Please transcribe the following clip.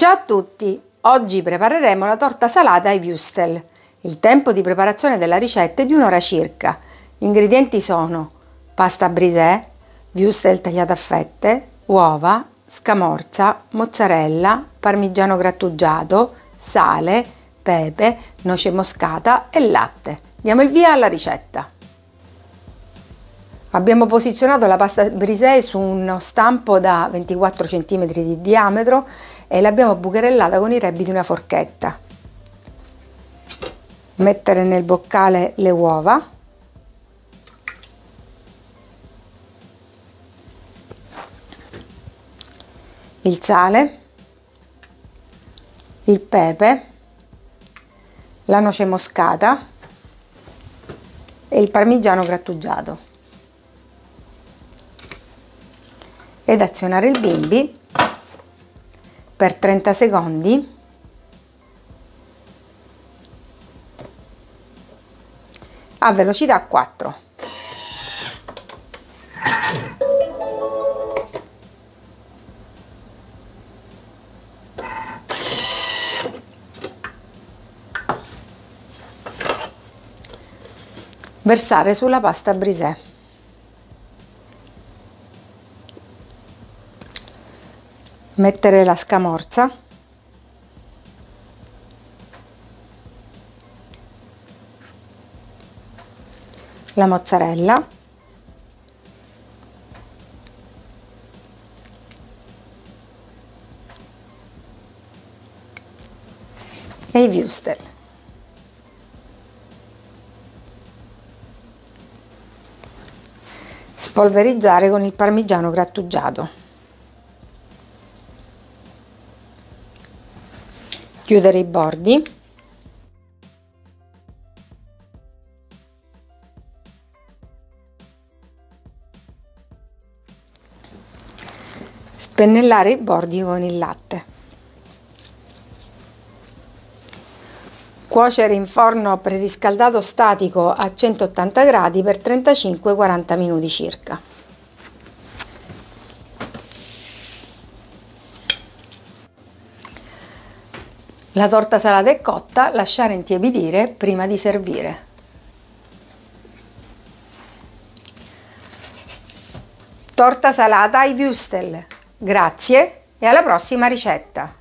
Ciao a tutti! Oggi prepareremo la torta salata ai würstel. Il tempo di preparazione della ricetta è di un'ora circa. Gli ingredienti sono pasta brisè, würstel tagliate a fette, uova, scamorza, mozzarella, parmigiano grattugiato, sale, pepe, noce moscata e latte. Diamo il via alla ricetta. Abbiamo posizionato la pasta brisée su uno stampo da 24 cm di diametro e l'abbiamo bucherellata con i rebbi di una forchetta. Mettere nel boccale le uova. Il sale, il pepe, la noce moscata e il parmigiano grattugiato. Ed azionare il bimbi per 30 secondi a velocità 4. Versare sulla pasta brisè. Mettere la scamorza. La mozzarella. E i wurstel. Spolverizzare con il parmigiano grattugiato chiudere i bordi. Spennellare i bordi con il latte. Cuocere in forno preriscaldato statico a 180 gradi per 35-40 minuti circa La torta salata è cotta, lasciare intiepidire prima di servire. Torta salata ai würstel. Grazie e alla prossima ricetta!